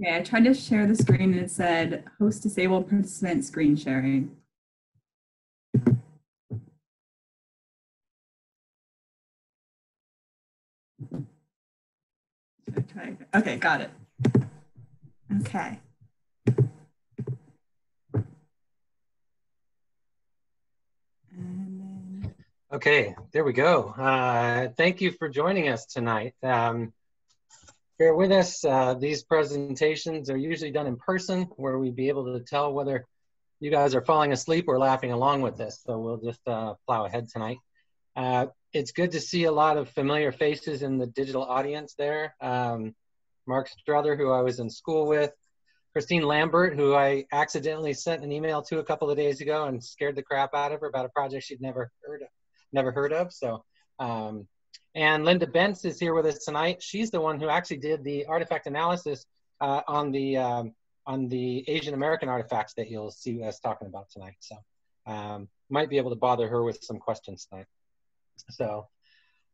Okay, I tried to share the screen and it said host disabled participant screen sharing. Okay, got it. Okay. Okay, there we go. Uh, thank you for joining us tonight. Um, bear with us. Uh, these presentations are usually done in person where we'd be able to tell whether you guys are falling asleep or laughing along with us. So we'll just uh, plow ahead tonight. Uh, it's good to see a lot of familiar faces in the digital audience there. Um, Mark Strother, who I was in school with, Christine Lambert, who I accidentally sent an email to a couple of days ago and scared the crap out of her about a project she'd never heard of never heard of. So, um, and Linda Bentz is here with us tonight. She's the one who actually did the artifact analysis uh, on the um, on the Asian American artifacts that you'll see us talking about tonight. So, um, might be able to bother her with some questions tonight. So,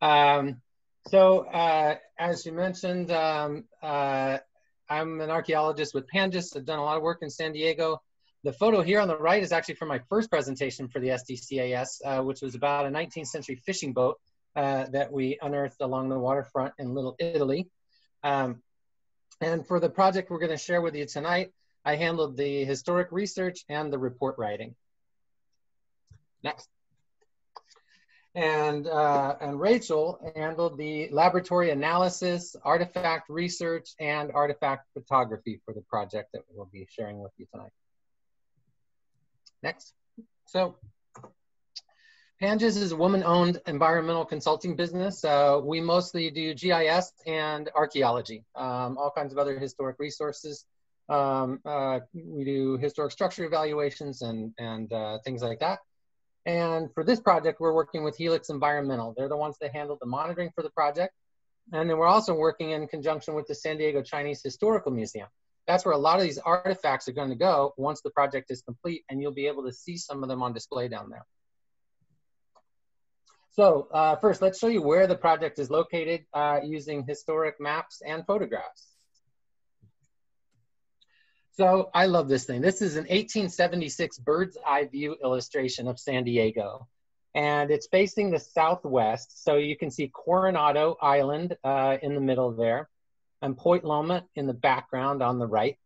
um, so uh, as you mentioned, um, uh, I'm an archaeologist with PanGIS. I've done a lot of work in San Diego. The photo here on the right is actually from my first presentation for the SDCAS, uh, which was about a 19th century fishing boat uh, that we unearthed along the waterfront in Little Italy. Um, and for the project we're gonna share with you tonight, I handled the historic research and the report writing. Next. And, uh, and Rachel handled the laboratory analysis, artifact research, and artifact photography for the project that we'll be sharing with you tonight. Next. So PanGIS is a woman-owned environmental consulting business. Uh, we mostly do GIS and archaeology, um, all kinds of other historic resources. Um, uh, we do historic structure evaluations and, and uh, things like that. And for this project, we're working with Helix Environmental. They're the ones that handle the monitoring for the project. And then we're also working in conjunction with the San Diego Chinese Historical Museum that's where a lot of these artifacts are going to go once the project is complete and you'll be able to see some of them on display down there. So uh, first, let's show you where the project is located uh, using historic maps and photographs. So I love this thing. This is an 1876 bird's eye view illustration of San Diego. And it's facing the southwest. So you can see Coronado Island uh, in the middle there and Point Loma in the background on the right.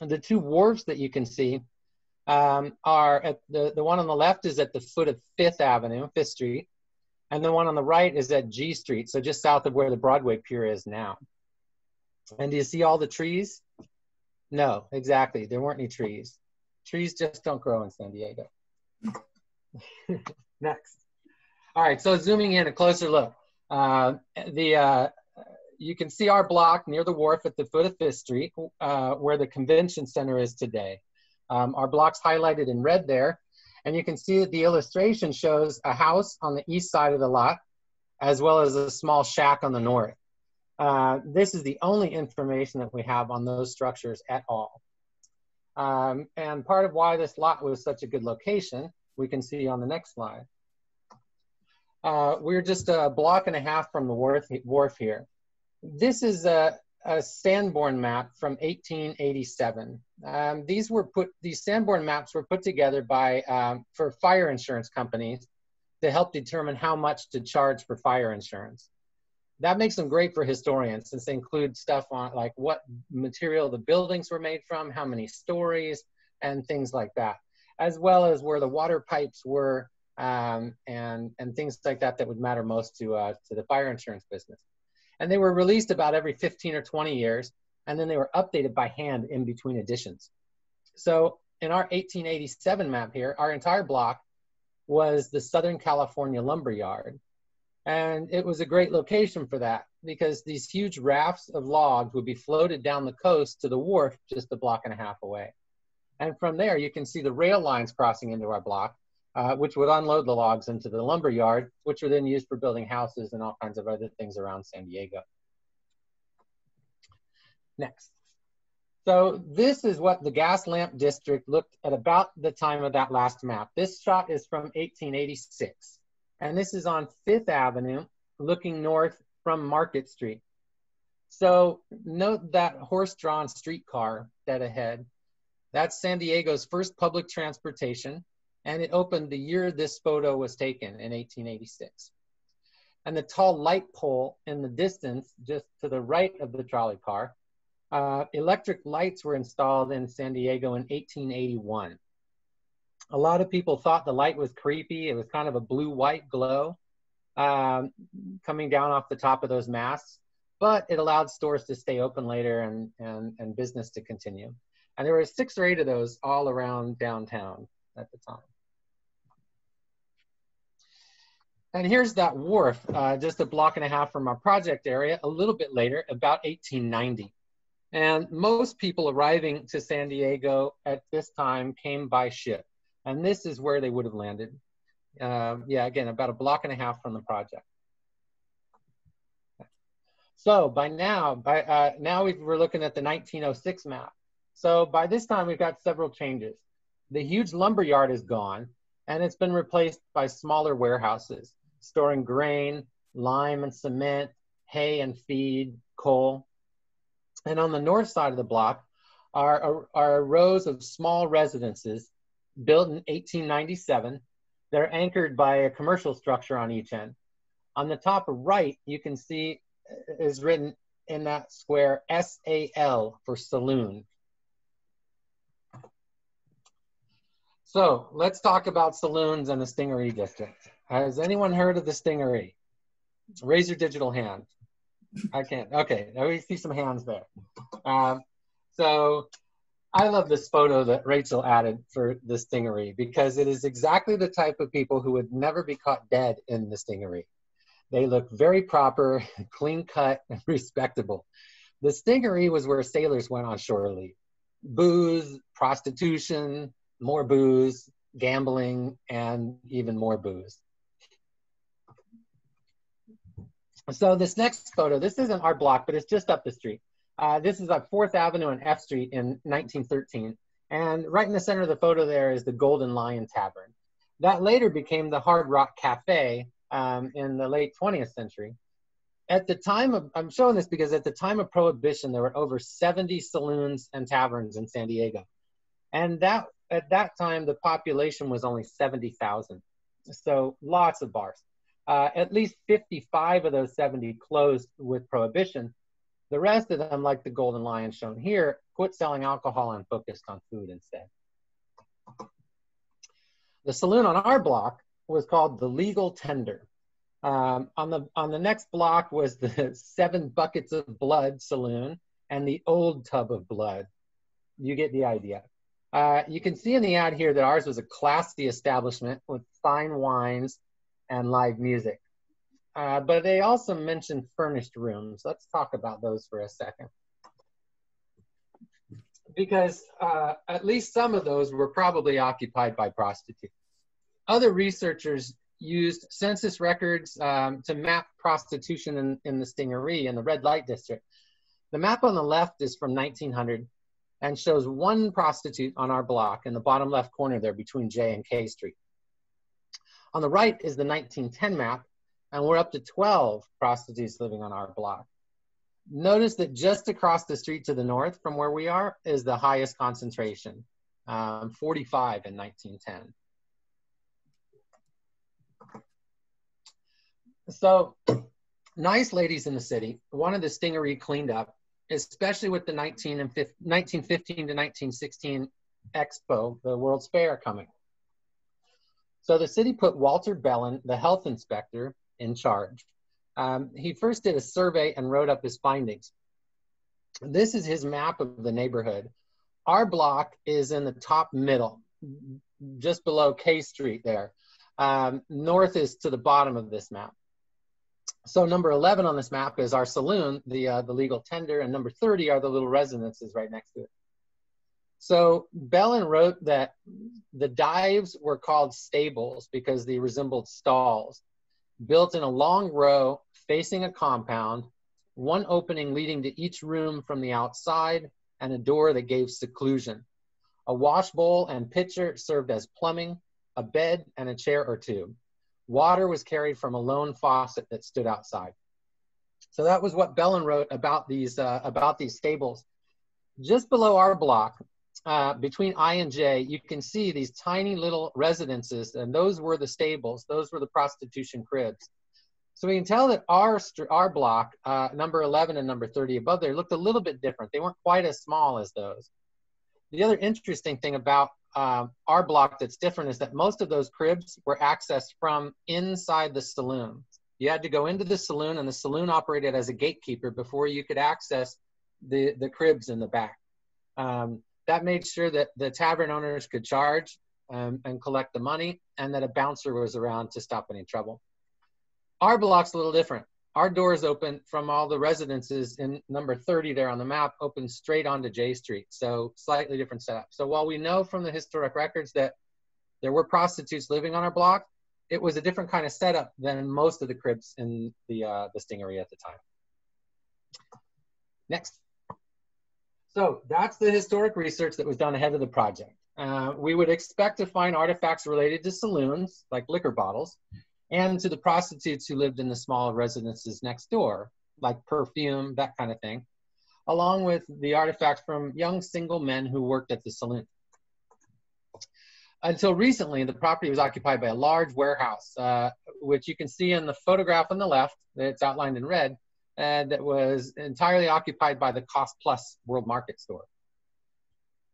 And the two wharves that you can see um, are at the, the one on the left is at the foot of Fifth Avenue, Fifth Street, and the one on the right is at G Street, so just south of where the Broadway Pier is now. And do you see all the trees? No, exactly. There weren't any trees. Trees just don't grow in San Diego. Next. All right, so zooming in a closer look. Uh, the uh, you can see our block near the wharf at the foot of Fifth Street, uh, where the convention center is today. Um, our block's highlighted in red there, and you can see that the illustration shows a house on the east side of the lot, as well as a small shack on the north. Uh, this is the only information that we have on those structures at all. Um, and part of why this lot was such a good location, we can see on the next slide. Uh, we're just a block and a half from the wharf, wharf here. This is a, a Sanborn map from 1887. Um, these were put, these Sanborn maps were put together by, um, for fire insurance companies to help determine how much to charge for fire insurance. That makes them great for historians since they include stuff on like what material the buildings were made from, how many stories, and things like that, as well as where the water pipes were um, and, and things like that that would matter most to, uh, to the fire insurance business and they were released about every 15 or 20 years, and then they were updated by hand in between editions. So in our 1887 map here, our entire block was the Southern California Lumber Yard. And it was a great location for that because these huge rafts of logs would be floated down the coast to the wharf just a block and a half away. And from there, you can see the rail lines crossing into our block uh, which would unload the logs into the lumber yard, which were then used for building houses and all kinds of other things around San Diego. Next. So this is what the gas lamp district looked at about the time of that last map. This shot is from 1886. And this is on Fifth Avenue, looking north from Market Street. So note that horse-drawn streetcar dead ahead. That's San Diego's first public transportation, and it opened the year this photo was taken in 1886. And the tall light pole in the distance, just to the right of the trolley car, uh, electric lights were installed in San Diego in 1881. A lot of people thought the light was creepy. It was kind of a blue-white glow um, coming down off the top of those masts, but it allowed stores to stay open later and, and, and business to continue. And there were six or eight of those all around downtown at the time. And here's that wharf, uh, just a block and a half from our project area, a little bit later, about 1890. And most people arriving to San Diego at this time came by ship. And this is where they would have landed. Uh, yeah, again, about a block and a half from the project. So by now, by uh, now we are looking at the 1906 map. So by this time, we've got several changes. The huge lumber yard is gone, and it's been replaced by smaller warehouses storing grain, lime and cement, hay and feed, coal. And on the north side of the block are, are rows of small residences built in 1897. They're anchored by a commercial structure on each end. On the top right, you can see uh, is written in that square SAL for saloon. So let's talk about saloons and the Stingaree district. Has anyone heard of the Stingaree? Raise your digital hand. I can't. Okay, we see some hands there. Um, so I love this photo that Rachel added for the Stingaree because it is exactly the type of people who would never be caught dead in the Stingaree. They look very proper, clean cut, and respectable. The Stingaree was where sailors went on shore leave. Booze, prostitution, more booze, gambling, and even more booze. So this next photo, this isn't our block, but it's just up the street. Uh, this is on 4th Avenue and F Street in 1913. And right in the center of the photo there is the Golden Lion Tavern. That later became the Hard Rock Cafe um, in the late 20th century. At the time of, I'm showing this because at the time of Prohibition, there were over 70 saloons and taverns in San Diego. And that at that time, the population was only 70,000. So lots of bars. Uh, at least 55 of those 70 closed with Prohibition, the rest of them, like the Golden Lion shown here, quit selling alcohol and focused on food instead. The saloon on our block was called the Legal Tender. Um, on the on the next block was the Seven Buckets of Blood saloon and the Old Tub of Blood. You get the idea. Uh, you can see in the ad here that ours was a classy establishment with fine wines and live music. Uh, but they also mentioned furnished rooms. Let's talk about those for a second. Because uh, at least some of those were probably occupied by prostitutes. Other researchers used census records um, to map prostitution in, in the Stingaree in the red light district. The map on the left is from 1900 and shows one prostitute on our block in the bottom left corner there between J and K Street. On the right is the 1910 map and we're up to 12 prostitutes living on our block. Notice that just across the street to the north from where we are is the highest concentration, um, 45 in 1910. So nice ladies in the city wanted the Stingaree cleaned up, especially with the 19 and 1915 to 1916 Expo, the World's Fair coming. So the city put Walter Bellon, the health inspector, in charge. Um, he first did a survey and wrote up his findings. This is his map of the neighborhood. Our block is in the top middle, just below K Street there. Um, north is to the bottom of this map. So number 11 on this map is our saloon, the, uh, the legal tender, and number 30 are the little residences right next to it. So Bellon wrote that the dives were called stables because they resembled stalls built in a long row facing a compound, one opening leading to each room from the outside, and a door that gave seclusion. A wash bowl and pitcher served as plumbing, a bed, and a chair or two. Water was carried from a lone faucet that stood outside. So that was what Bellon wrote about these, uh, about these stables. Just below our block, uh, between I and J, you can see these tiny little residences, and those were the stables. Those were the prostitution cribs. So we can tell that our, our block, uh, number 11 and number 30 above there, looked a little bit different. They weren't quite as small as those. The other interesting thing about um, our block that's different is that most of those cribs were accessed from inside the saloon. You had to go into the saloon, and the saloon operated as a gatekeeper before you could access the, the cribs in the back. Um, that made sure that the tavern owners could charge um, and collect the money, and that a bouncer was around to stop any trouble. Our block's a little different. Our doors open from all the residences in number 30 there on the map, open straight onto J Street. So slightly different setup. So while we know from the historic records that there were prostitutes living on our block, it was a different kind of setup than most of the cribs in the, uh, the Stingaree at the time. Next. So that's the historic research that was done ahead of the project. Uh, we would expect to find artifacts related to saloons, like liquor bottles, and to the prostitutes who lived in the small residences next door, like perfume, that kind of thing, along with the artifacts from young single men who worked at the saloon. Until recently, the property was occupied by a large warehouse, uh, which you can see in the photograph on the left, it's outlined in red, uh, that was entirely occupied by the Cost Plus World Market store.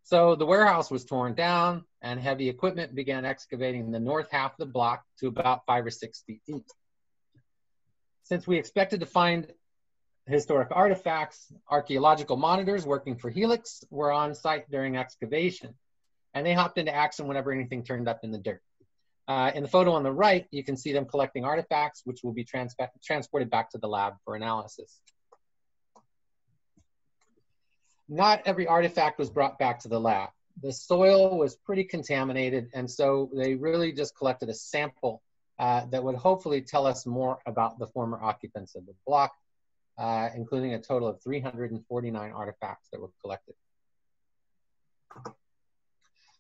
So the warehouse was torn down and heavy equipment began excavating the north half of the block to about five or six feet deep. Since we expected to find historic artifacts, archaeological monitors working for Helix were on site during excavation, and they hopped into action whenever anything turned up in the dirt. Uh, in the photo on the right, you can see them collecting artifacts, which will be trans transported back to the lab for analysis not every artifact was brought back to the lab. The soil was pretty contaminated, and so they really just collected a sample uh, that would hopefully tell us more about the former occupants of the block, uh, including a total of 349 artifacts that were collected.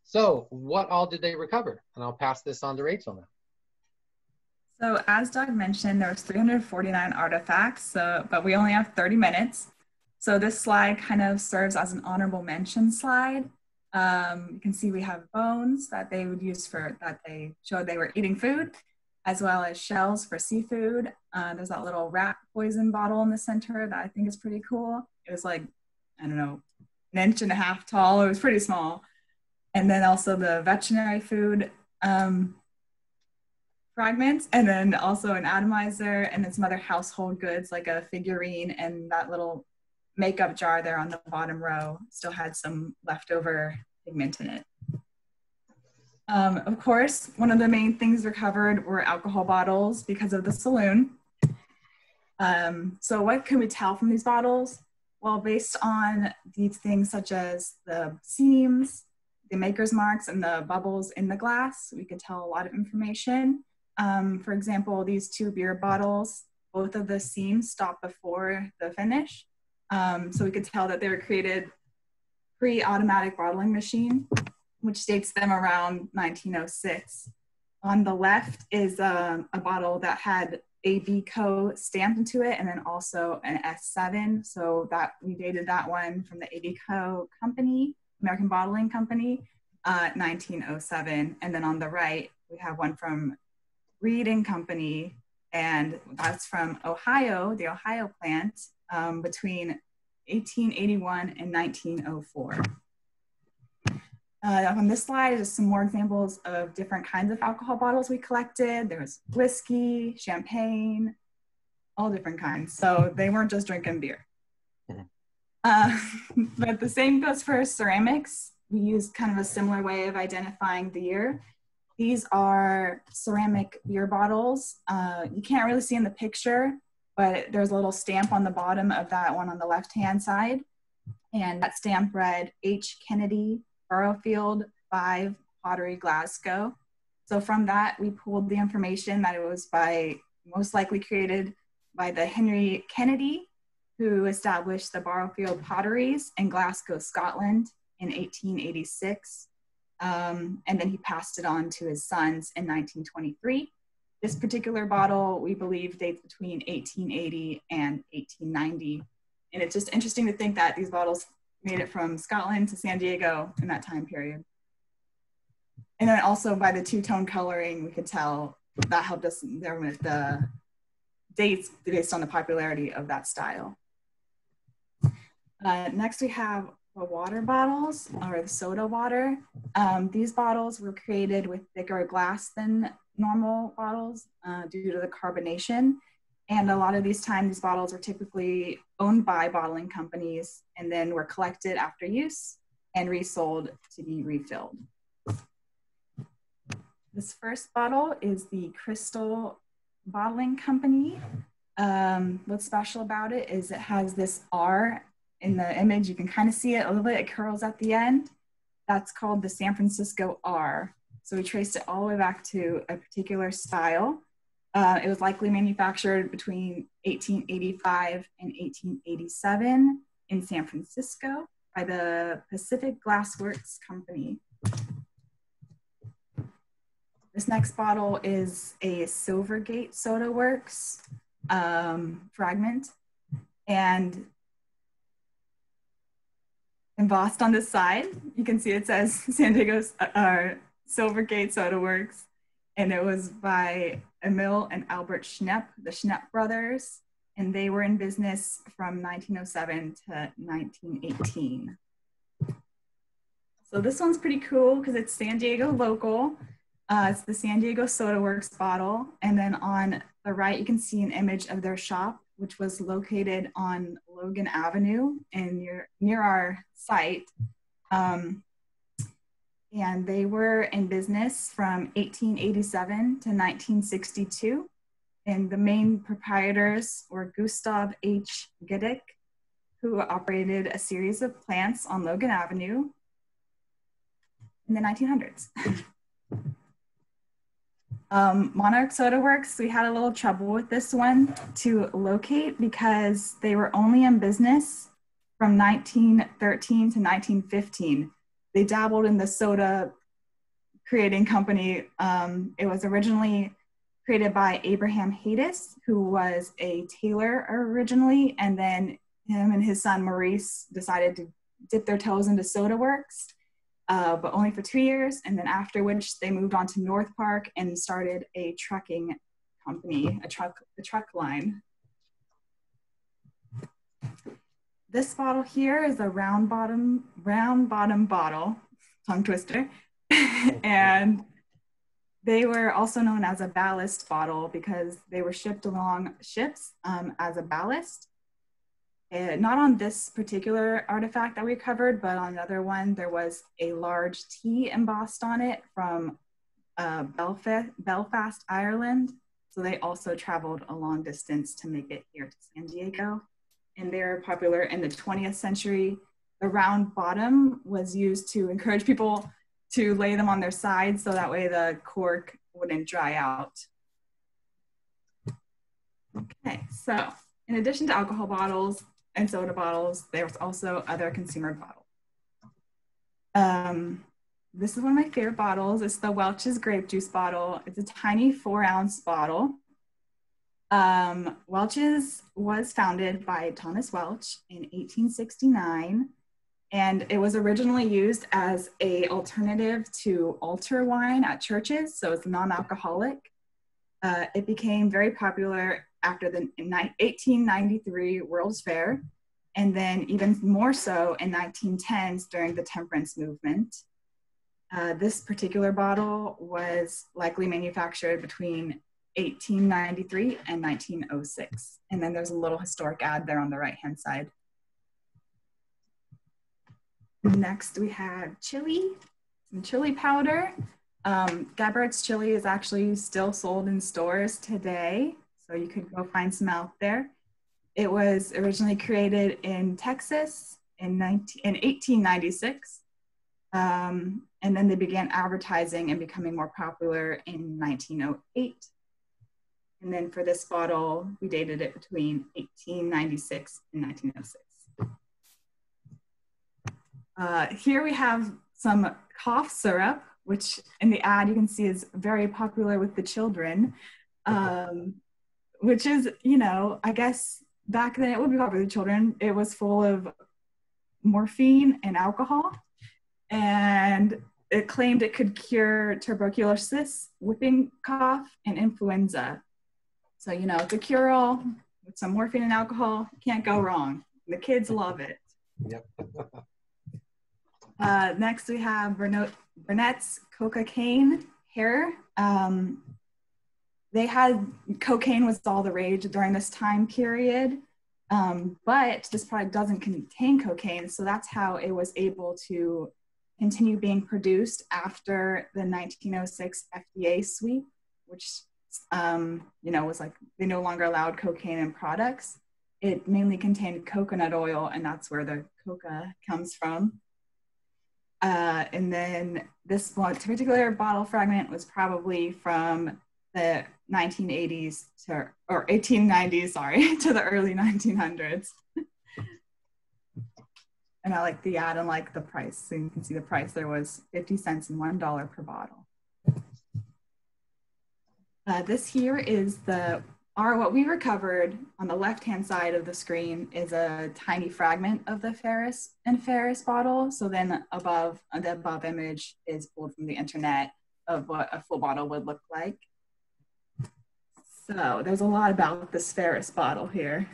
So what all did they recover? And I'll pass this on to Rachel now. So as Doug mentioned, there was 349 artifacts, so, but we only have 30 minutes. So this slide kind of serves as an honorable mention slide. Um, you can see we have bones that they would use for, that they showed they were eating food, as well as shells for seafood. Uh, there's that little rat poison bottle in the center that I think is pretty cool. It was like, I don't know, an inch and a half tall. It was pretty small. And then also the veterinary food um, fragments, and then also an atomizer, and then some other household goods like a figurine and that little makeup jar there on the bottom row still had some leftover pigment in it. Um, of course, one of the main things recovered were alcohol bottles because of the saloon. Um, so what can we tell from these bottles? Well, based on these things such as the seams, the maker's marks, and the bubbles in the glass, we could tell a lot of information. Um, for example, these two beer bottles, both of the seams stop before the finish. Um, so we could tell that they were created pre-automatic bottling machine, which dates them around 1906. On the left is um, a bottle that had ABCO stamped into it and then also an S7. So that we dated that one from the ABCO company, American Bottling Company, uh, 1907. And then on the right, we have one from Reed and Company, and that's from Ohio, the Ohio plant, um, between 1881 and 1904. Uh, on this slide is some more examples of different kinds of alcohol bottles we collected. There was whiskey, champagne, all different kinds. So they weren't just drinking beer. Mm-hmm. Uh, but the same goes for ceramics. We used kind of a similar way of identifying the year. These are ceramic beer bottles. Uh, you can't really see in the picture, but there's a little stamp on the bottom of that one on the left hand side. And that stamp read H. Kennedy, Barrowfield 5, Pottery, Glasgow. So from that, we pulled the information that it was by most likely created by the Henry Kennedy, who established the Barrowfield Potteries in Glasgow, Scotland in 1886. Um, and then he passed it on to his sons in 1923. This particular bottle, we believe, dates between 1880 and 1890. And it's just interesting to think that these bottles made it from Scotland to San Diego in that time period. And then also by the two-tone coloring, we could tell that helped us there with the dates based on the popularity of that style. Uh, next we have the water bottles or the soda water. Um, these bottles were created with thicker glass than normal bottles uh, due to the carbonation. And a lot of these times, these bottles are typically owned by bottling companies and then were collected after use and resold to be refilled. This first bottle is the Crystal Bottling Company. Um, what's special about it is it has this R in the image. You can kind of see it a little bit, it curls at the end. That's called the San Francisco R. So we traced it all the way back to a particular style. Uh, it was likely manufactured between 1885 and 1887 in San Francisco by the Pacific Glass Works Company. This next bottle is a Silvergate Soda Works um, fragment. And embossed on the side, you can see it says San Diego's uh, Silvergate Soda Works. And it was by Emil and Albert Schnepp, the Schnepp brothers. And they were in business from 1907 to 1918. So this one's pretty cool because it's San Diego local. Uh, it's the San Diego Soda Works bottle. And then on the right, you can see an image of their shop, which was located on Logan Avenue and near, near our site. Um, and they were in business from 1887 to 1962. And the main proprietors were Gustav H. Giddick, who operated a series of plants on Logan Avenue in the 1900s. Um, Monarch Soda Works, we had a little trouble with this one to locate because they were only in business from 1913 to 1915. They dabbled in the soda creating company. Um, it was originally created by Abraham Haydes, who was a tailor originally, and then him and his son Maurice decided to dip their toes into Soda Works uh, but only for two years. And then after which they moved on to North Park and started a trucking company, a truck, a truck line. This bottle here is a round bottom, round bottom bottle, tongue twister. and they were also known as a ballast bottle because they were shipped along ships um, as a ballast. Uh, not on this particular artifact that we covered, but on another one, there was a large T embossed on it from uh, Belfast, Belfast, Ireland. So they also traveled a long distance to make it here to San Diego. And they're popular in the 20th century. The round bottom was used to encourage people to lay them on their sides so that way the cork wouldn't dry out. Okay, so in addition to alcohol bottles, and soda bottles. There's also other consumer bottles. Um, this is one of my favorite bottles. It's the Welch's grape juice bottle. It's a tiny four ounce bottle. Um, Welch's was founded by Thomas Welch in 1869, and it was originally used as a alternative to altar wine at churches, so it's non-alcoholic. Uh, it became very popular after the 1893 World's Fair, and then even more so in 1910s during the temperance movement. Uh, this particular bottle was likely manufactured between 1893 and 1906. And then there's a little historic ad there on the right hand side. Next, we have chili, some chili powder. Um, Gebhardt's chili is actually still sold in stores today. So you could go find some out there. It was originally created in Texas in, 19, in 1896. Um, and then they began advertising and becoming more popular in 1908. And then for this bottle, we dated it between 1896 and 1906. Uh, here we have some cough syrup, which in the ad you can see is very popular with the children. um, which is, you know, I guess back then it would be popular with children. It was full of morphine and alcohol, and it claimed it could cure tuberculosis, whooping cough, and influenza. So, you know, it's a cure all with some morphine and alcohol. Can't go wrong. The kids love it. Yep. uh, next, we have Burnett's cocaine hair. Um, they had cocaine was all the rage during this time period, um, but this product doesn't contain cocaine, so that's how it was able to continue being produced after the 1906 FDA sweep, which um, you know was like they no longer allowed cocaine in products. It mainly contained coconut oil, and that's where the coca comes from. Uh, and then this particular bottle fragment was probably from the 1980s to or 1890s, sorry, to the early 1900s. and I like the ad and like the price. So you can see the price there was 50 cents and $1 per bottle. Uh, this here is the our what we recovered on the left hand side of the screen is a tiny fragment of the Ferris and Ferris bottle. So then above the above image is pulled from the internet of what a full bottle would look like. So there's a lot about this Ferris bottle here.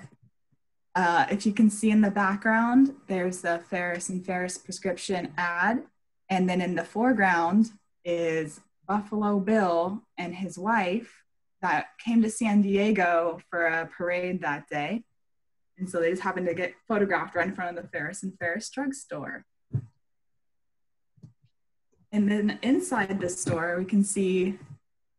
Uh, if you can see in the background, there's the Ferris and Ferris prescription ad. And then in the foreground is Buffalo Bill and his wife that came to San Diego for a parade that day. And so they just happened to get photographed right in front of the Ferris and Ferris drugstore. And then inside the store, we can see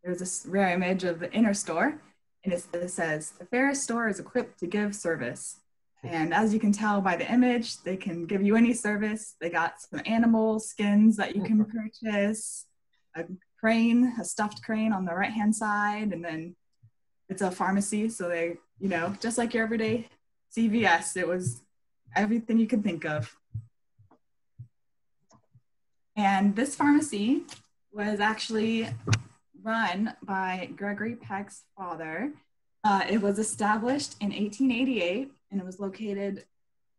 there's this rare image of the inner store, and it says, The Ferris store is equipped to give service. And as you can tell by the image, they can give you any service. They got some animal skins that you can purchase, a crane, a stuffed crane on the right hand side, and then it's a pharmacy. So they, you know, just like your everyday CVS, it was everything you could think of. And this pharmacy was actually run by Gregory Peck's father. Uh, it was established in 1888 and it was located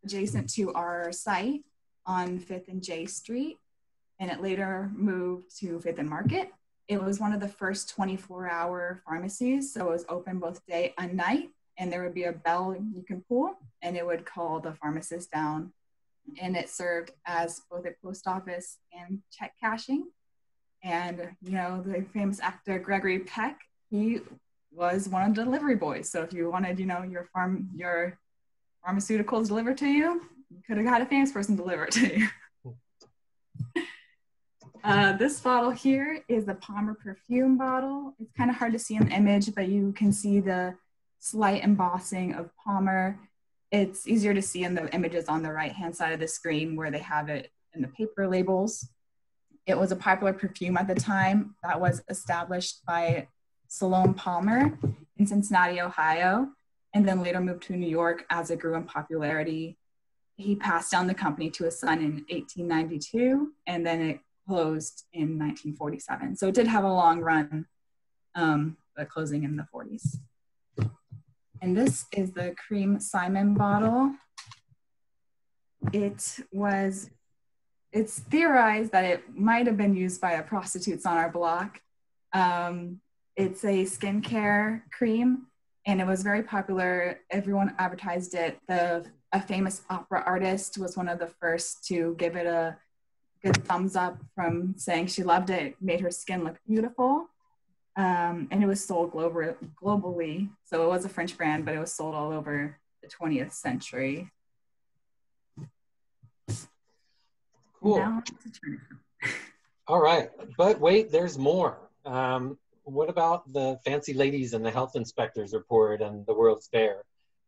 adjacent to our site on 5th and J Street and it later moved to Fifth and Market. It was one of the first 24 hour pharmacies, so it was open both day and night. And there would be a bell you can pull, and it would call the pharmacist down. And it served as both a post office and check cashing. And, you know, the famous actor Gregory Peck, he was one of the delivery boys. So if you wanted, you know, your farm, your pharmaceuticals delivered to you, you could have got a famous person delivered to you. Uh, this bottle here is the Palmer perfume bottle. It's kind of hard to see in the image, but you can see the slight embossing of Palmer. It's easier to see in the images on the right hand side of the screen where they have it in the paper labels. It was a popular perfume at the time that was established by Solon Palmer in Cincinnati, Ohio, and then later moved to New York as it grew in popularity. He passed down the company to his son in 1892, and then it closed in 1947. So it did have a long run, um, but closing in the 40s. And this is the cream Simon bottle. It was, it's theorized that it might have been used by a prostitutes on our block. Um, it's a skincare cream and it was very popular. Everyone advertised it. The a famous opera artist was one of the first to give it a good thumbs up from saying she loved it, made her skin look beautiful. Um, and it was sold global, globally. So it was a French brand, but it was sold all over the 20th century. Cool. all right. But wait, there's more. Um, what about the fancy ladies and the health inspectors report and the World's Fair?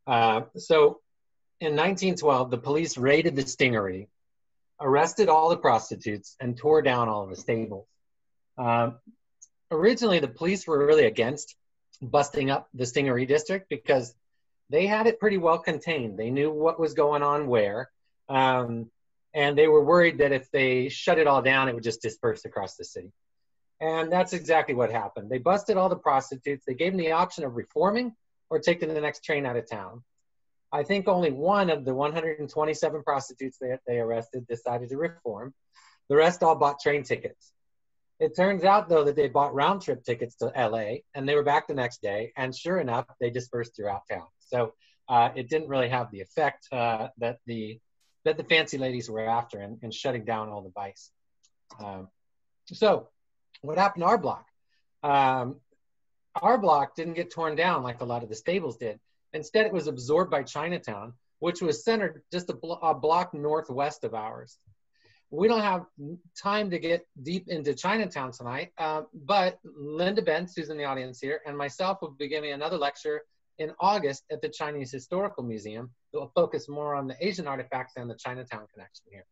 Uh, so in 1912, the police raided the Stingaree arrested all the prostitutes and tore down all the stables. Um, originally, the police were really against busting up the Stingaree district because they had it pretty well contained. They knew what was going on where. Um, and they were worried that if they shut it all down, it would just disperse across the city. And that's exactly what happened. They busted all the prostitutes. They gave them the option of reforming or taking the next train out of town. I think only one of the 127 prostitutes that they arrested decided to reform. The rest all bought train tickets. It turns out, though, that they bought round trip tickets to LA and they were back the next day. And sure enough, they dispersed throughout town. So uh, it didn't really have the effect uh, that the that the fancy ladies were after in, in shutting down all the vice. Um, so what happened to our block? Um, our block didn't get torn down like a lot of the stables did. Instead, it was absorbed by Chinatown, which was centered just a, a block northwest of ours. We don't have time to get deep into Chinatown tonight, uh, but Linda Bentz, who's in the audience here, and myself will be giving another lecture in August at the Chinese Historical Museum that will focus more on the Asian artifacts and the Chinatown connection here.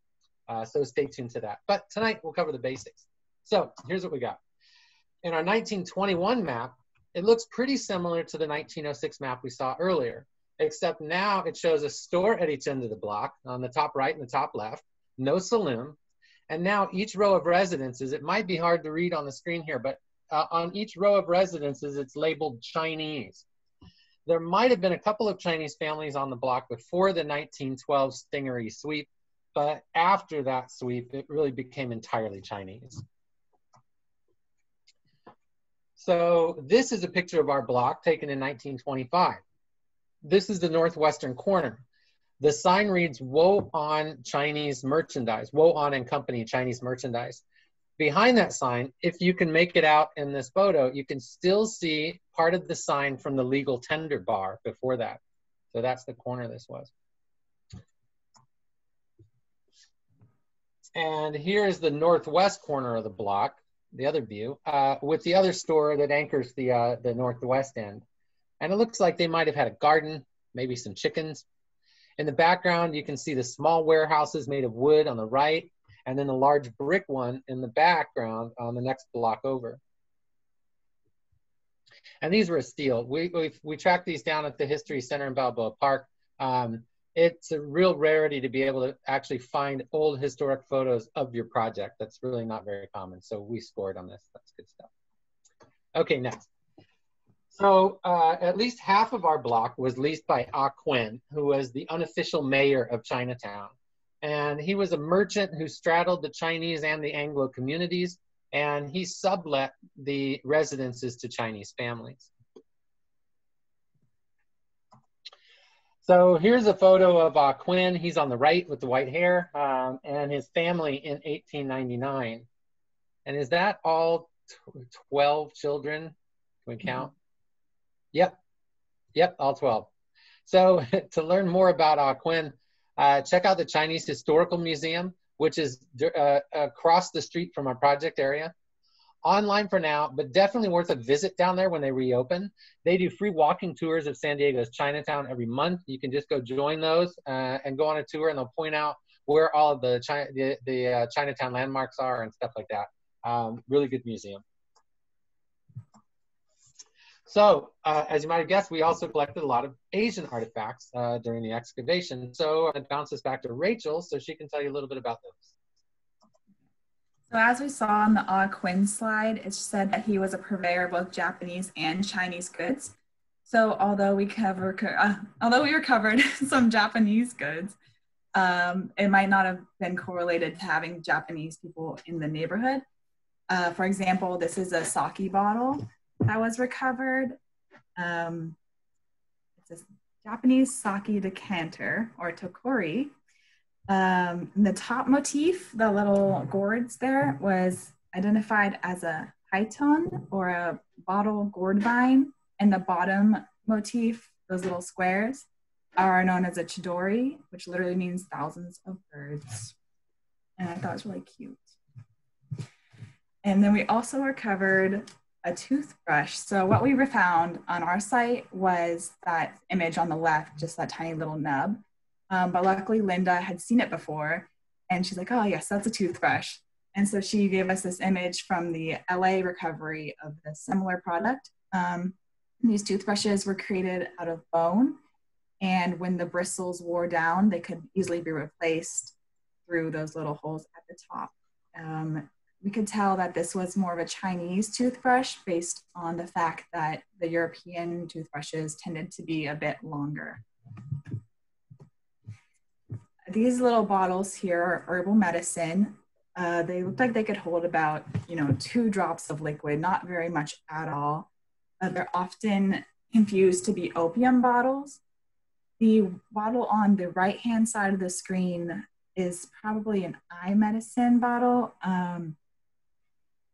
Uh, so stay tuned to that. But tonight we'll cover the basics. So here's what we got. In our 1921 map, it looks pretty similar to the 1906 map we saw earlier, except now it shows a store at each end of the block on the top right and the top left, no saloon. And now each row of residences, it might be hard to read on the screen here, but uh, on each row of residences, it's labeled Chinese. There might have been a couple of Chinese families on the block before the 1912 Stingaree sweep, but after that sweep, it really became entirely Chinese. So this is a picture of our block taken in 1925. This is the northwestern corner. The sign reads Wo On Chinese Merchandise, Wo On and Company Chinese Merchandise. Behind that sign, if you can make it out in this photo, you can still see part of the sign from the legal tender bar before that. So that's the corner this was. And here is the northwest corner of the block the other view, uh, with the other store that anchors the uh, the northwest end. And it looks like they might have had a garden, maybe some chickens. In the background, you can see the small warehouses made of wood on the right, and then the large brick one in the background on the next block over. And these were steel. We, we, we tracked these down at the History Center in Balboa Park. Um, it's a real rarity to be able to actually find old historic photos of your project. That's really not very common. So we scored on this. That's good stuff. Okay, next. So uh, at least half of our block was leased by Ah Quinn, who was the unofficial mayor of Chinatown. And he was a merchant who straddled the Chinese and the Anglo communities, and he sublet the residences to Chinese families. So here's a photo of uh, Quinn. He's on the right with the white hair um, and his family in 1899. And is that all 12 children? Can we count? Mm -hmm. Yep. Yep, all 12. So to learn more about uh, Quinn, uh, check out the Chinese Historical Museum, which is uh, across the street from our project area online for now, but definitely worth a visit down there when they reopen. They do free walking tours of San Diego's Chinatown every month. You can just go join those uh, and go on a tour, and they'll point out where all of the China, the, the uh, Chinatown landmarks are and stuff like that. Um, really good museum. So, uh, as you might have guessed, we also collected a lot of Asian artifacts uh, during the excavation. So, it bounces back to Rachel so she can tell you a little bit about those. So as we saw on the Ah Quinn slide, it said that he was a purveyor of both Japanese and Chinese goods. So although we cover, uh, although we recovered some Japanese goods, um, it might not have been correlated to having Japanese people in the neighborhood. Uh, for example, this is a sake bottle that was recovered. Um, it's a Japanese sake decanter or tokkuri um, the top motif, the little gourds there, was identified as a hyotan or a bottle gourd vine, and the bottom motif, those little squares, are known as a chidori, which literally means thousands of birds. And I thought it was really cute. And then we also recovered a toothbrush. So what we found on our site was that image on the left, just that tiny little nub. Um, but luckily, Linda had seen it before, and she's like, "Oh yes, that's a toothbrush." And so she gave us this image from the LA recovery of the similar product. Um, these toothbrushes were created out of bone, and when the bristles wore down, they could easily be replaced through those little holes at the top. Um, we could tell that this was more of a Chinese toothbrush based on the fact that the European toothbrushes tended to be a bit longer. These little bottles here are herbal medicine. Uh, they look like they could hold about, you know, two drops of liquid, not very much at all. Uh, they're often confused to be opium bottles. The bottle on the right hand side of the screen is probably an eye medicine bottle. Um,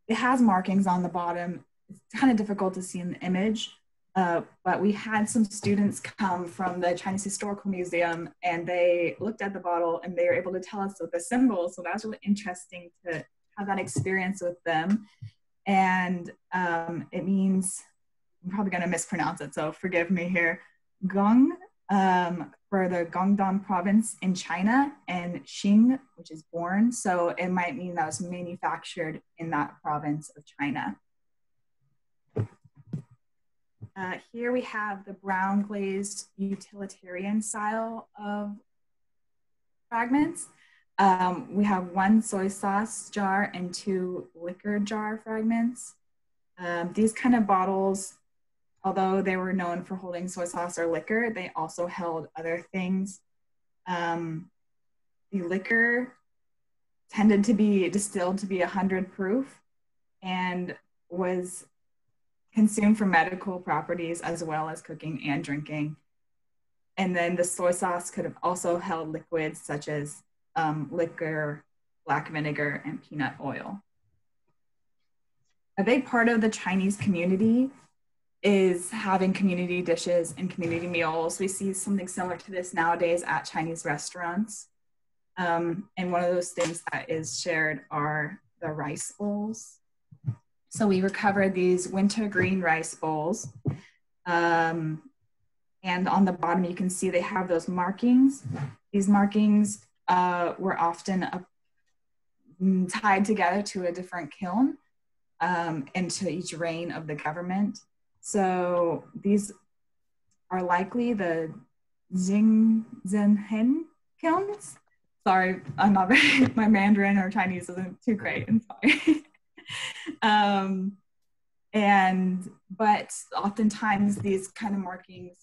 it has markings on the bottom. It's kind of difficult to see in the image, uh, but we had some students come from the Chinese Historical Museum and they looked at the bottle and they were able to tell us what the symbols. So that was really interesting to have that experience with them. And um, it means, I'm probably going to mispronounce it, so forgive me here. Gong um, for the Guangdong province in China and Xing, which is born. So it might mean that was manufactured in that province of China. Uh, here we have the brown glazed utilitarian style of fragments. Um, we have one soy sauce jar and two liquor jar fragments. Um, these kind of bottles although they were known for holding soy sauce or liquor, they also held other things. Um, the liquor tended to be distilled to be 100 proof and was consumed for medical properties as well as cooking and drinking. And then the soy sauce could have also held liquids such as um, liquor, black vinegar, and peanut oil. A big part of the Chinese community is having community dishes and community meals. We see something similar to this nowadays at Chinese restaurants. Um, and one of those things that is shared are the rice bowls. So we recovered these winter green rice bowls. Um, and on the bottom, you can see they have those markings. These markings uh, were often uh, tied together to a different kiln um, and to each reign of the government. So these are likely the Jing Zhenhen kilns. Sorry, I'm not very, my Mandarin or Chinese isn't too great. I'm sorry. um, and, but oftentimes these kind of markings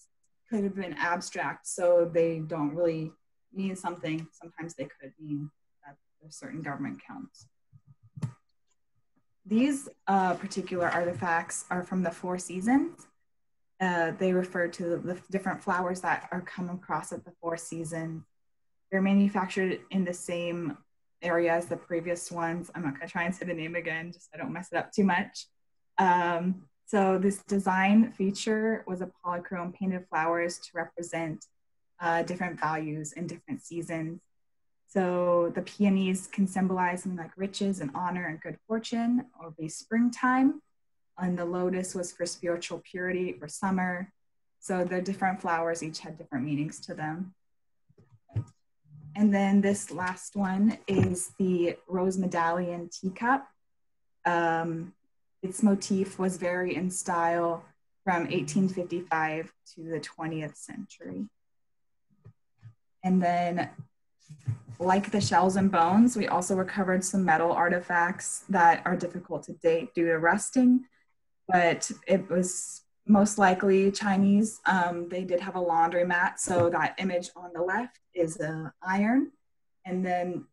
could have been abstract, so they don't really mean something. Sometimes they could mean that there's certain government counts. These uh, particular artifacts are from the Four Seasons. Uh, they refer to the different flowers that are come across at the Four Seasons. They're manufactured in the same area as the previous ones. I'm not going to try and say the name again, just so I don't mess it up too much. Um, so this design feature was a polychrome painted flowers to represent uh, different values in different seasons. So the peonies can symbolize something like riches and honor and good fortune or be springtime. And the lotus was for spiritual purity for summer. So the different flowers each had different meanings to them. And then this last one is the rose medallion teacup. Um, its motif was very in style from 1855 to the 20th century. And then like the shells and bones, we also recovered some metal artifacts that are difficult to date due to rusting, but it was most likely Chinese. Um, they did have a laundromat, so that image on the left is an iron, and then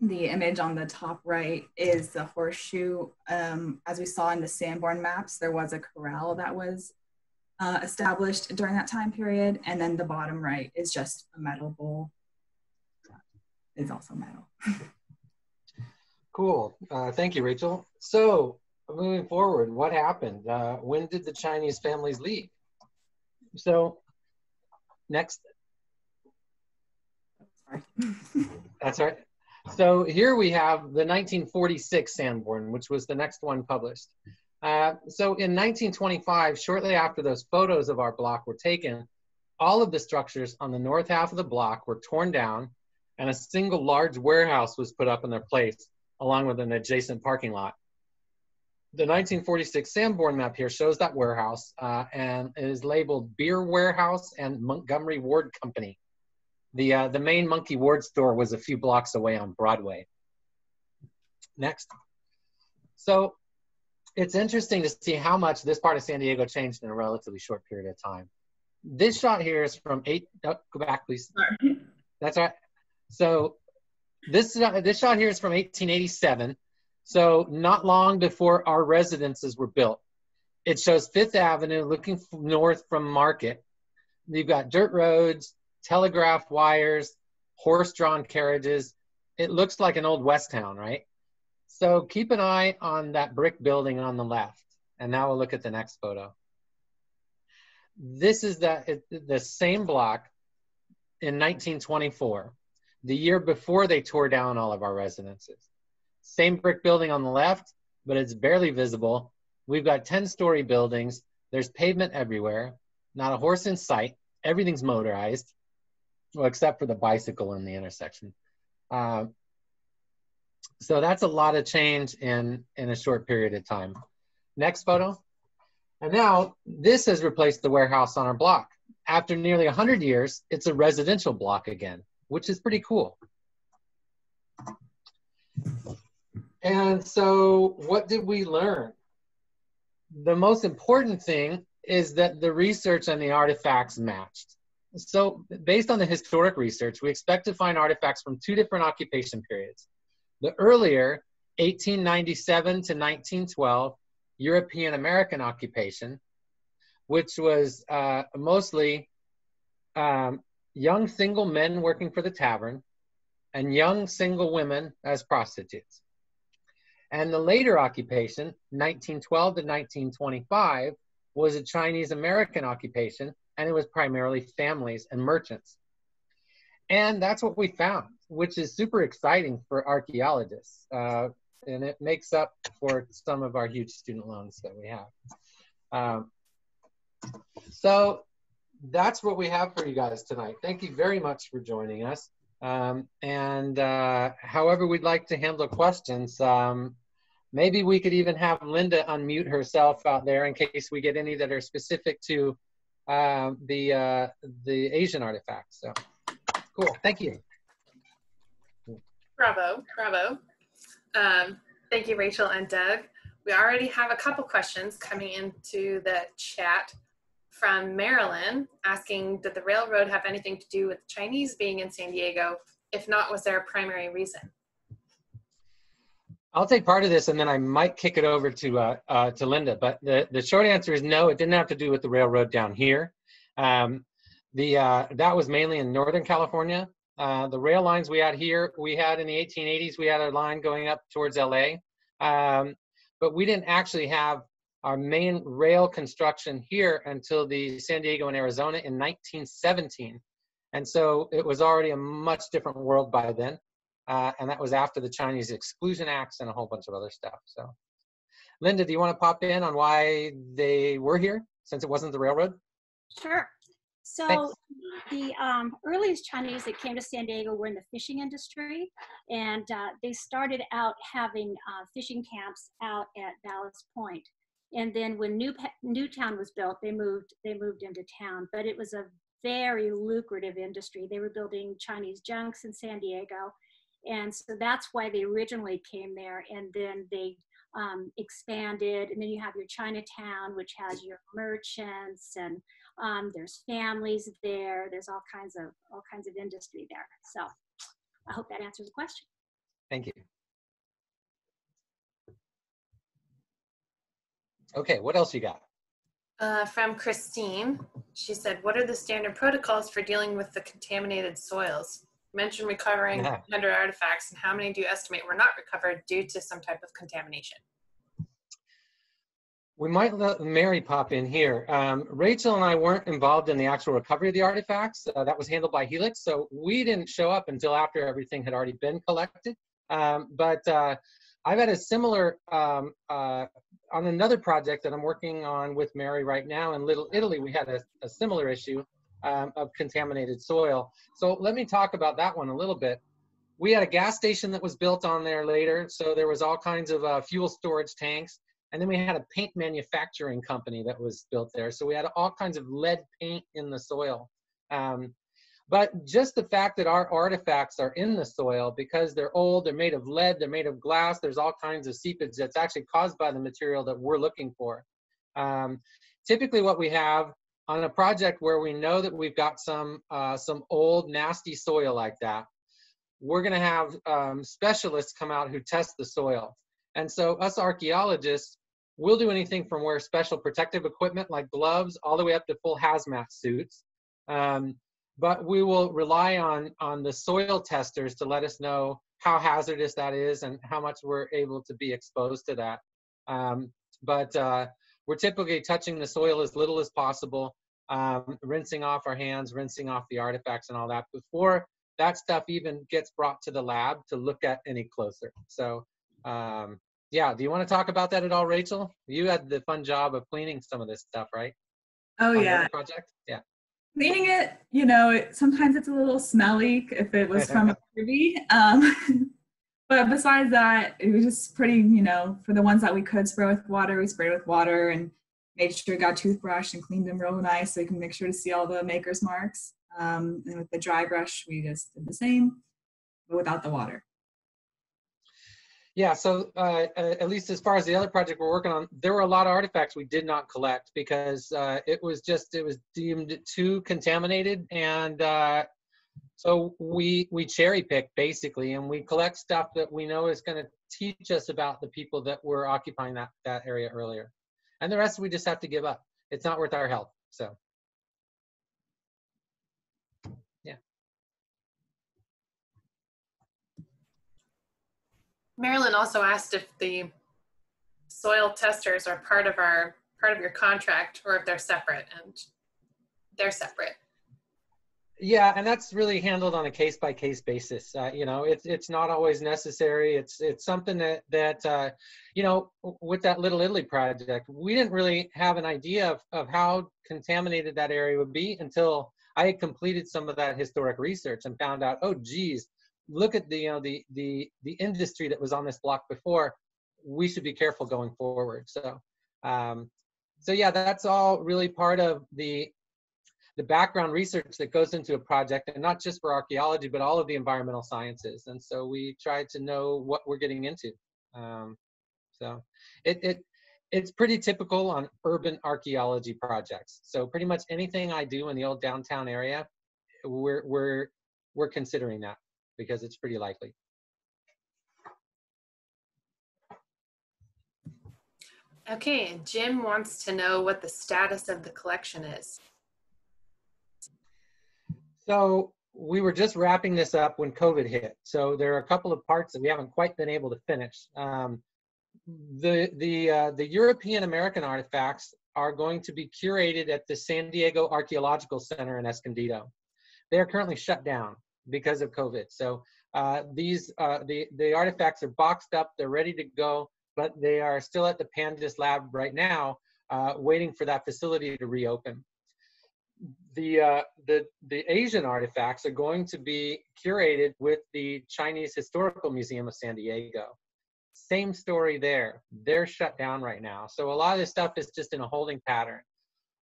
the image on the top right is the horseshoe. Um, as we saw in the Sanborn maps, there was a corral that was uh, established during that time period, and then the bottom right is just a metal bowl is also metal. cool. Uh, thank you, Rachel. So moving forward, what happened? Uh, when did the Chinese families leave? So next. That's right. So here we have the 1946 Sanborn, which was the next one published. Uh, so in 1925, shortly after those photos of our block were taken, all of the structures on the north half of the block were torn down and a single large warehouse was put up in their place, along with an adjacent parking lot. The 1946 Sanborn map here shows that warehouse uh, and is labeled Beer Warehouse and Montgomery Ward Company. The, uh, the main Monkey Ward store was a few blocks away on Broadway. Next. So it's interesting to see how much this part of San Diego changed in a relatively short period of time. This shot here is from eight, oh, go back please. That's right. So this, this shot here is from 1887. So not long before our residences were built. It shows Fifth Avenue looking north from Market. You've got dirt roads, telegraph wires, horse-drawn carriages. It looks like an old West town, right? So keep an eye on that brick building on the left. And now we'll look at the next photo. This is the, the same block in 1924, the year before they tore down all of our residences. Same brick building on the left, but it's barely visible. We've got 10 story buildings. There's pavement everywhere, not a horse in sight. Everything's motorized, well, except for the bicycle in the intersection. Uh, so that's a lot of change in, in a short period of time. Next photo. And now this has replaced the warehouse on our block. After nearly 100 years, it's a residential block again, which is pretty cool. And so what did we learn? The most important thing is that the research and the artifacts matched. So based on the historic research, we expect to find artifacts from two different occupation periods. The earlier 1897 to 1912 European American occupation, which was uh, mostly um, young single men working for the tavern and young single women as prostitutes. And the later occupation, 1912 to 1925, was a Chinese American occupation, and it was primarily families and merchants. And that's what we found which is super exciting for archaeologists. Uh, and it makes up for some of our huge student loans that we have. Um, so that's what we have for you guys tonight. Thank you very much for joining us. Um, and uh, however we'd like to handle questions, um, maybe we could even have Linda unmute herself out there in case we get any that are specific to uh, the, uh, the Asian artifacts. So cool, thank you. Bravo, bravo. Um, thank you, Rachel and Doug. We already have a couple questions coming into the chat from Marilyn asking, did the railroad have anything to do with Chinese being in San Diego? If not, was there a primary reason? I'll take part of this and then I might kick it over to, uh, uh, to Linda. But the, the short answer is no, it didn't have to do with the railroad down here. Um, the, uh, that was mainly in Northern California. Uh, the rail lines we had here, we had in the 1880s, we had a line going up towards LA. Um, but we didn't actually have our main rail construction here until the San Diego and Arizona in 1917. And so it was already a much different world by then. Uh, and that was after the Chinese Exclusion Acts and a whole bunch of other stuff. So, Linda, do you want to pop in on why they were here since it wasn't the railroad? Sure. So Thanks. the um, earliest Chinese that came to San Diego were in the fishing industry, and uh, they started out having uh, fishing camps out at Ballast Point. And then when New Newtown was built, they moved they moved into town. But it was a very lucrative industry. They were building Chinese junks in San Diego, and so that's why they originally came there. And then they um, expanded, and then you have your Chinatown, which has your merchants and um, there's families there. There's all kinds of all kinds of industry there. So I hope that answers the question. Thank you. Okay, what else you got? Uh, from Christine, she said, "What are the standard protocols for dealing with the contaminated soils? Mentioned recovering yeah. 100 artifacts, and how many do you estimate were not recovered due to some type of contamination?" We might let Mary pop in here. Um, Rachel and I weren't involved in the actual recovery of the artifacts. Uh, that was handled by Helix, so we didn't show up until after everything had already been collected. Um, but uh, I've had a similar, um, uh, on another project that I'm working on with Mary right now in Little Italy, we had a, a similar issue um, of contaminated soil. So let me talk about that one a little bit. We had a gas station that was built on there later, so there was all kinds of uh, fuel storage tanks. And then we had a paint manufacturing company that was built there. So we had all kinds of lead paint in the soil. Um, But just the fact that our artifacts are in the soil because they're old, they're made of lead, they're made of glass, there's all kinds of seepage that's actually caused by the material that we're looking for. Um, typically what we have on a project where we know that we've got some, uh, some old nasty soil like that, we're gonna have um, specialists come out who test the soil. And so us archeologists, we'll do anything from wear special protective equipment like gloves all the way up to full hazmat suits. Um, but we will rely on, on the soil testers to let us know how hazardous that is and how much we're able to be exposed to that. Um, but uh, we're typically touching the soil as little as possible, um, rinsing off our hands, rinsing off the artifacts and all that before that stuff even gets brought to the lab to look at any closer. So um, yeah, do you want to talk about that at all, Rachel? You had the fun job of cleaning some of this stuff, right? Oh On yeah. Project, yeah. Cleaning it, you know, it, sometimes it's a little smelly if it was from a privy. Um, but besides that, it was just pretty, you know, for the ones that we could spray with water, we sprayed with water and made sure we got toothbrush and cleaned them real nice so you can make sure to see all the maker's marks. Um, and with the dry brush, we just did the same, but without the water. Yeah, so uh, at least as far as the other project we're working on, there were a lot of artifacts we did not collect because uh, it was just it was deemed too contaminated, and uh, so we we cherry pick basically, and we collect stuff that we know is going to teach us about the people that were occupying that that area earlier, and the rest we just have to give up. It's not worth our help. So. Yeah. Marilyn also asked if the soil testers are part of our part of your contract or if they're separate and they're separate. Yeah, and that's really handled on a case by case basis. Uh, you know, it's it's not always necessary. It's it's something that that uh, you know with that Little Italy project, we didn't really have an idea of of how contaminated that area would be until I had completed some of that historic research and found out, oh, geez, look at the you know the the the industry that was on this block before we should be careful going forward so um, so yeah that's all really part of the the background research that goes into a project and not just for archaeology but all of the environmental sciences and so we try to know what we're getting into um, so it, it it's pretty typical on urban archaeology projects so pretty much anything i do in the old downtown area we're we're we're considering that because it's pretty likely. Okay, Jim wants to know what the status of the collection is. So we were just wrapping this up when COVID hit. So there are a couple of parts that we haven't quite been able to finish. Um, the the uh, the European American artifacts are going to be curated at the San Diego Archaeological Center in Escondido. They are currently shut down because of COVID. So uh, these uh, the the artifacts are boxed up, they're ready to go, but they are still at the PanGIS lab right now, uh, waiting for that facility to reopen. The uh, the the Asian artifacts are going to be curated with the Chinese Historical Museum of San Diego. Same story there. They're shut down right now. So a lot of this stuff is just in a holding pattern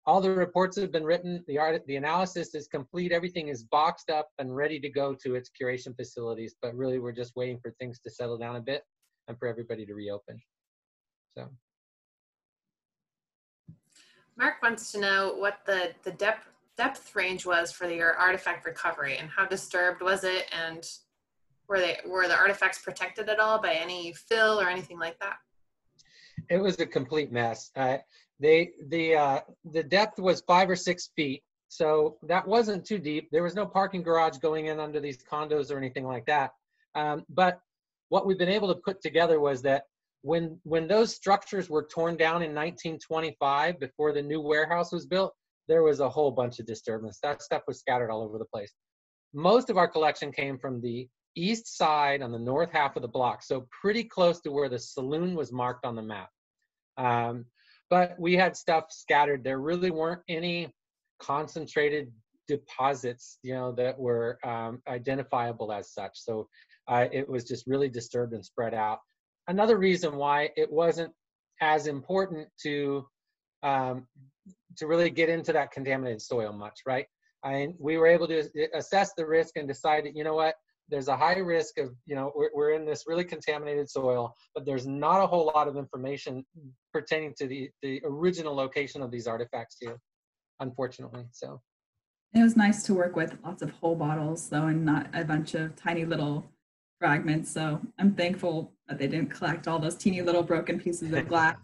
all the reports have been written, the art, the analysis is complete, everything is boxed up and ready to go to its curation facilities, but really we're just waiting for things to settle down a bit and for everybody to reopen. So. Mark wants to know what the, the depth, depth range was for your artifact recovery and how disturbed was it and were they were the artifacts protected at all by any fill or anything like that? It was a complete mess. Uh, they the uh, the depth was five or six feet, so that wasn't too deep. There was no parking garage going in under these condos or anything like that. Um, but what we've been able to put together was that when when those structures were torn down in 1925 before the new warehouse was built, there was a whole bunch of disturbance. That stuff was scattered all over the place. Most of our collection came from the east side on the north half of the block, so pretty close to where the saloon was marked on the map. Um, but we had stuff scattered. There really weren't any concentrated deposits, you know, that were um, identifiable as such. So uh, it was just really disturbed and spread out. Another reason why it wasn't as important to um, to really get into that contaminated soil much, right? and we were able to assess the risk and decide that, you know what, there's a high risk of, you know, we're, we're in this really contaminated soil, but there's not a whole lot of information pertaining to the, the original location of these artifacts here, unfortunately, so. It was nice to work with lots of whole bottles though, and not a bunch of tiny little fragments. So I'm thankful that they didn't collect all those teeny little broken pieces of glass.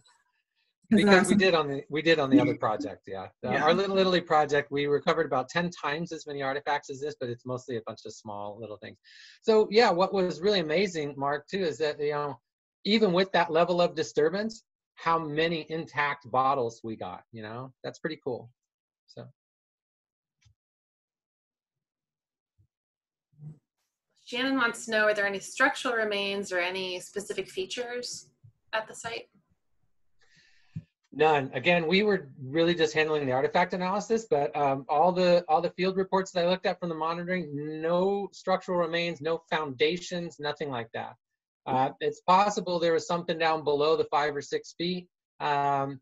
Because we did on the we did on the other project yeah. yeah. our little italy project we recovered about 10 times as many artifacts as this but it's mostly a bunch of small little things so yeah what was really amazing mark too is that you know even with that level of disturbance how many intact bottles we got you know that's pretty cool so Shannon wants to know, are there any structural remains or any specific features at the site? None. Again, we were really just handling the artifact analysis, but um, all the all the field reports that I looked at from the monitoring, no structural remains, no foundations, nothing like that. Uh, it's possible there was something down below the five or six feet, um,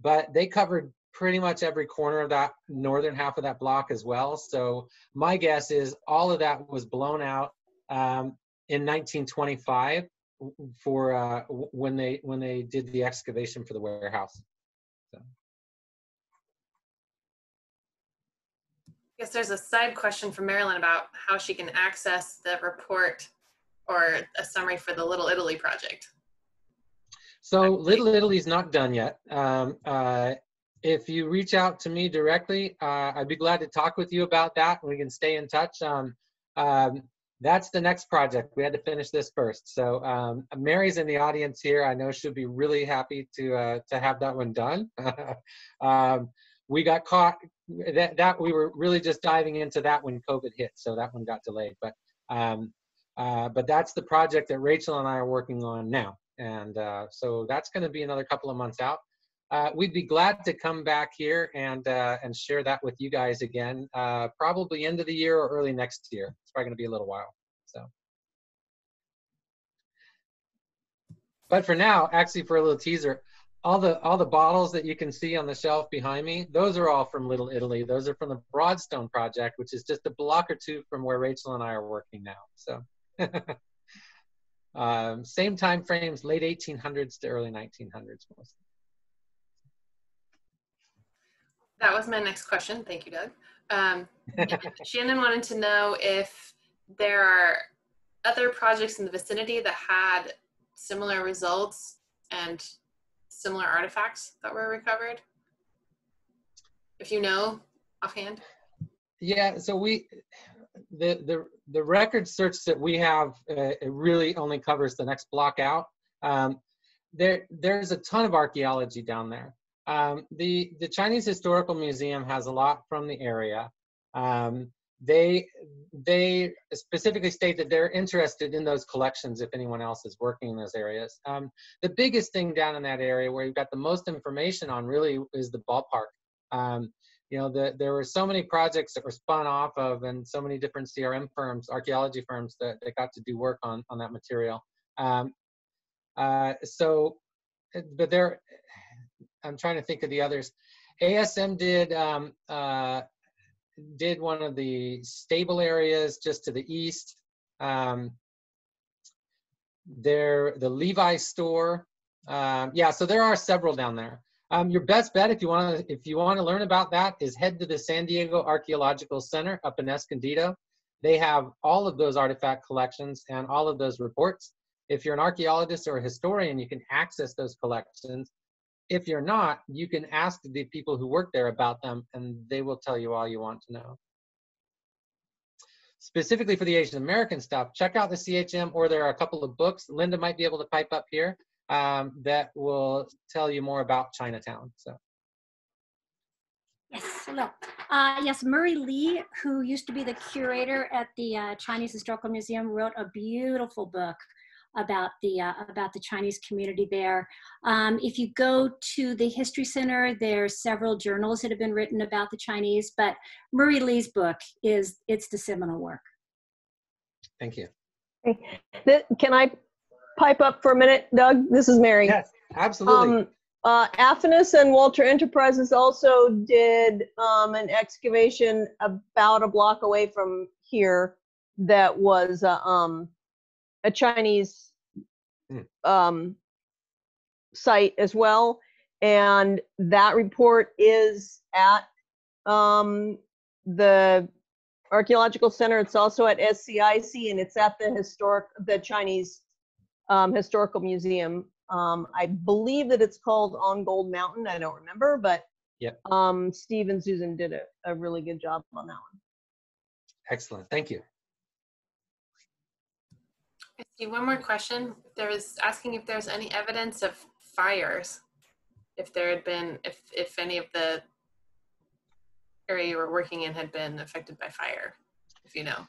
but they covered pretty much every corner of that northern half of that block as well. So my guess is all of that was blown out um, in 1925 for uh, when they when they did the excavation for the warehouse. So. I guess there's a side question from Marilyn about how she can access the report or a summary for the Little Italy project. So Little Italy is not done yet. Um, uh, if you reach out to me directly, uh, I'd be glad to talk with you about that. We can stay in touch. Um, um, that's the next project. We had to finish this first. So um, Mary's in the audience here. I know she'll be really happy to uh, to have that one done. um, we got caught that that we were really just diving into that when COVID hit, so that one got delayed. But um, uh, but that's the project that Rachel and I are working on now, and uh, so that's going to be another couple of months out uh, we'd be glad to come back here and uh, and share that with you guys again, uh, probably end of the year or early next year. It's probably going to be a little while. So, but for now, actually, for a little teaser, all the all the bottles that you can see on the shelf behind me, those are all from Little Italy. Those are from the Broadstone project, which is just a block or two from where Rachel and I are working now. So. um, same time frames, late 1800s to early 1900s mostly. That was my next question. Thank you, Doug. Um, Shannon wanted to know if there are other projects in the vicinity that had similar results and similar artifacts that were recovered. If you know offhand. Yeah, so we the the the record search that we have uh, it really only covers the next block out. Um, there there's a ton of archaeology down there. Um, the, the Chinese Historical Museum has a lot from the area. Um, they, they specifically state that they're interested in those collections if anyone else is working in those areas. Um, the biggest thing down in that area where you've got the most information on really is the ballpark. Um, you know, the, there were so many projects that were spun off of and so many different CRM firms, archaeology firms that, that got to do work on, on that material. Um, uh, so, but there, I'm trying to think of the others. ASM did um, uh, did one of the stable areas just to the east. Um, there, the Levi store. Um, yeah, so there are several down there. Um, your best bet, if you want to, if you want to learn about that, is head to the San Diego Archaeological Center up in Escondido. They have all of those artifact collections and all of those reports. If you're an archaeologist or a historian, you can access those collections if you're not, you can ask the people who work there about them and they will tell you all you want to know. Specifically for the Asian American stuff, check out the CHM or there are a couple of books. Linda might be able to pipe up here um, that will tell you more about Chinatown. So. Yes, hello. Uh, yes, Murray Lee, who used to be the curator at the uh, Chinese Historical Museum, wrote a beautiful book about the uh, about the Chinese community there. Um, if you go to the History Center, there's several journals that have been written about the Chinese, but Murray Lee's book is it's the seminal work. Thank you. Can I pipe up for a minute, Doug? This is Mary. Yes, absolutely. Um, Uh, Athanas and Walter Enterprises also did um, an excavation about a block away from here that was uh, um, a Chinese Hmm. um, site as well. And that report is at um, the Archaeological Center. It's also at SCIC and it's at the historic, the Chinese um, Historical Museum. Um, I believe that it's called On Gold Mountain. I don't remember, but Yep. um, Steve and Susan did a, a really good job on that one. Excellent. Thank you. I see one more question. There was asking if there's any evidence of fires. If there had been, if, if any of the area you were working in had been affected by fire, if you know.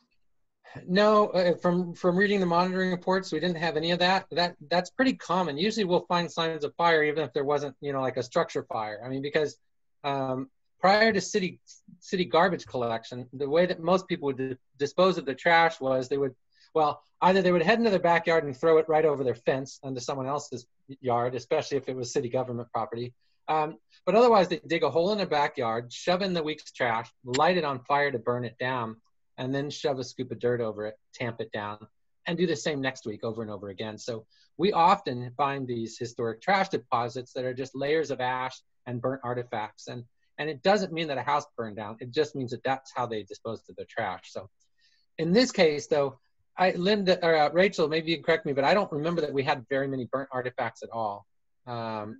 No, uh, from from reading the monitoring reports, we didn't have any of that. That that's pretty common. Usually, we'll find signs of fire even if there wasn't, you know, like a structure fire. I mean, because um, prior to city city garbage collection, the way that most people would di- dispose of the trash was they would, well, either they would head into their backyard and throw it right over their fence onto someone else's yard, especially if it was city government property. Um, but otherwise, they dig a hole in their backyard, shove in the week's trash, light it on fire to burn it down and then shove a scoop of dirt over it, tamp it down, and do the same next week over and over again. So we often find these historic trash deposits that are just layers of ash and burnt artifacts. And, and it doesn't mean that a house burned down. It just means that that's how they disposed of their trash. So in this case, though, I, Linda or uh, Rachel, maybe you can correct me, but I don't remember that we had very many burnt artifacts at all. Um,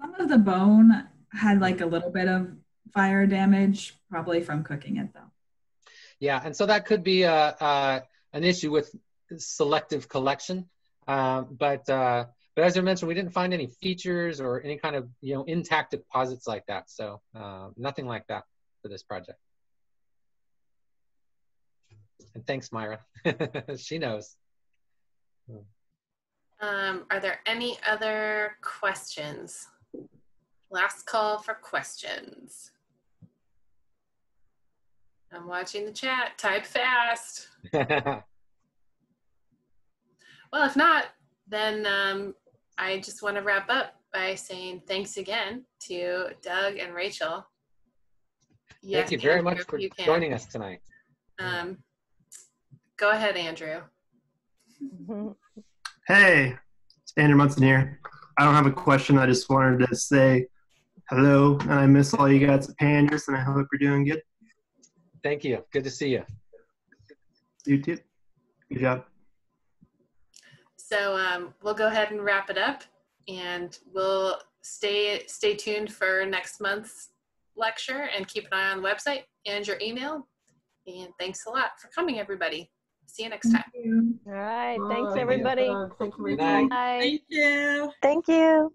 Some of the bone had like a little bit of fire damage, probably from cooking it though. Yeah, and so that could be a, a an issue with selective collection. Um, but uh, but as I mentioned, we didn't find any features or any kind of you know intact deposits like that. So uh, nothing like that for this project. And thanks, Myra. she knows. Um, are there any other questions? Last call for questions. I'm watching the chat. Type fast. Well, if not, then um, I just want to wrap up by saying thanks again to Doug and Rachel. Thank you very much for you joining us tonight. Um, go ahead, Andrew. Hey, it's Andrew Munson here. I don't have a question. I just wanted to say hello, and I miss all you guys at PanGIS, and I hope you're doing good. Thank you. Good to see you. You too. Good job. So um, we'll go ahead and wrap it up, and we'll stay stay tuned for next month's lecture, and keep an eye on the website and your email. And thanks a lot for coming, everybody. See you next time. You. All right, thanks everybody. Thank you, Bye. Thank you. Thank you.